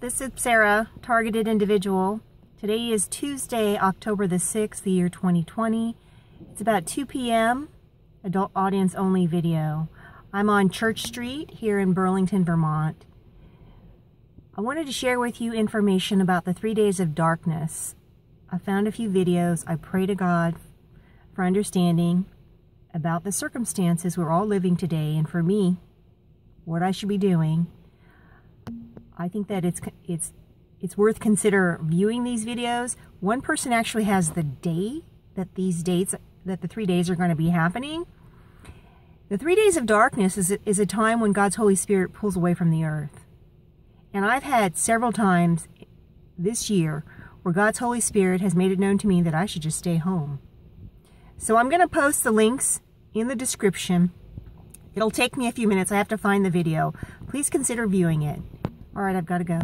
This is Sarah, targeted individual. Today is Tuesday, October the 6th, the year 2020. It's about 2 p.m., adult audience only video. I'm on Church Street here in Burlington, Vermont. I wanted to share with you information about the three days of darkness. I found a few videos. I pray to God for understanding about the circumstances we're all living today and for me, what I should be doing I think that it's it's it's worth consider viewing these videos. One person actually has the day that these dates that the three days are going to be happening. The three days of darkness is, is a time when God's Holy Spirit pulls away from the earth. And I've had several times this year where God's Holy Spirit has made it known to me that I should just stay home. So I'm going to post the links in the description. It'll take me a few minutes. I have to find the video. Please consider viewing it. All right, I've got to go.